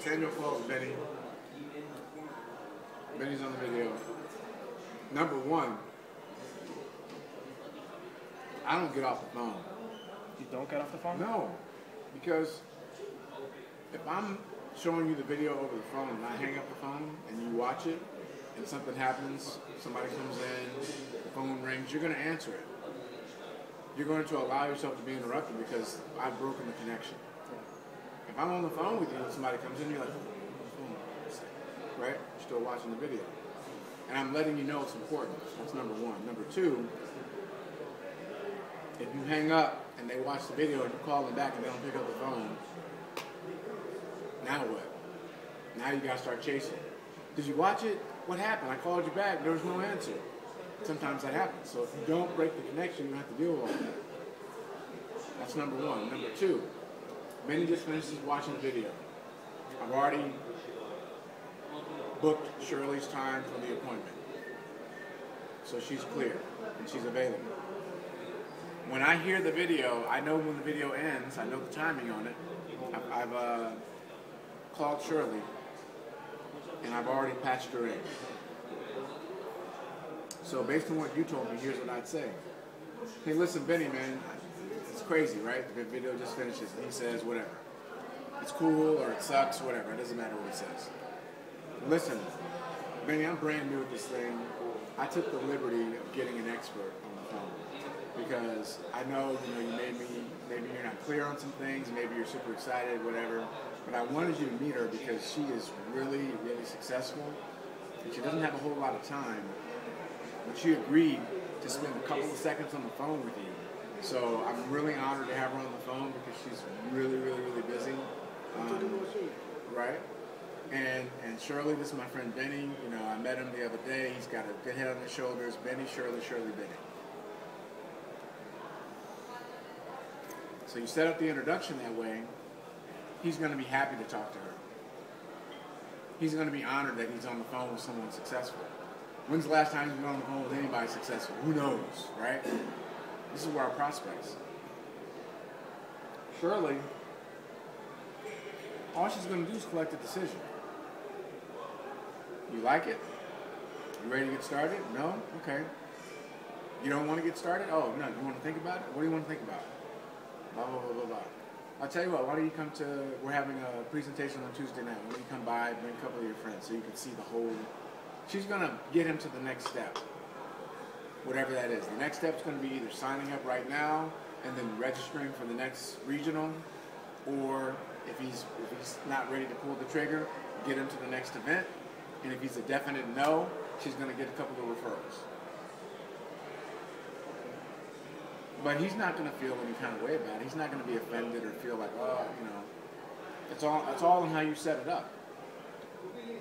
Samuel calls Benny. Benny's on the video. Number one, I don't get off the phone. You don't get off the phone? No, because if I'm showing you the video over the phone and I hang up the phone and you watch it and something happens, somebody comes in, the phone rings, you're going to answer it. You're going to allow yourself to be interrupted because I've broken the connection. If I'm on the phone with you and somebody comes in, you're like, "Oh, right? You're still watching the video. And I'm letting you know it's important. That's number one. Number two, if you hang up and they watch the video and you call them back and they don't pick up the phone, now what? Now you gotta start chasing. Did you watch it? What happened? I called you back. There was no answer. Sometimes that happens. So if you don't break the connection, you have to deal with all that. That's number one. Number two, Benny just finishes watching the video. I've already booked Shirley's time for the appointment. So she's clear and she's available. When I hear the video, I know when the video ends. I know the timing on it. I've, I've uh, called Shirley, and I've already patched her in. So based on what you told me, here's what I'd say. Hey, listen, Benny, man, it's crazy, right? The video just finishes, and he says whatever. It's cool or it sucks, whatever. It doesn't matter what he says. Listen, Benny, I'm brand new at this thing. I took the liberty of getting an expert on the phone because I know, you know, you made me, maybe you're not clear on some things, maybe you're super excited, whatever. But I wanted you to meet her because she is really, really successful, and she doesn't have a whole lot of time. But she agreed to spend a couple of seconds on the phone with you. So I'm really honored to have her on the phone because she's really, really, really busy. Um, right? And and Shirley, this is my friend Benny. You know, I met him the other day. He's got a good head on his shoulders. Benny, Shirley, Shirley, Benny. So you set up the introduction that way. He's going to be happy to talk to her. He's going to be honored that he's on the phone with someone successful. When's the last time you've been on the phone with anybody successful? Who knows, right? This is where our prospects. Shirley, all she's going to do is collect a decision. You like it? You ready to get started? No? Okay. You don't want to get started? Oh, no. You want to think about it? What do you want to think about? Blah, blah, blah, blah, blah. I'll tell you what, why don't you come to, we're having a presentation on Tuesday night. Why don't you come by, bring a couple of your friends so you can see the whole, she's going to get him to the next step. Whatever that is. The next step is going to be either signing up right now and then registering for the next regional, or if he's if he's not ready to pull the trigger, get him to the next event. And if he's a definite no, she's going to get a couple of referrals. But he's not going to feel any kind of way about it. He's not going to be offended or feel like, oh, you know. It's all it's all in how you set it up. Okay.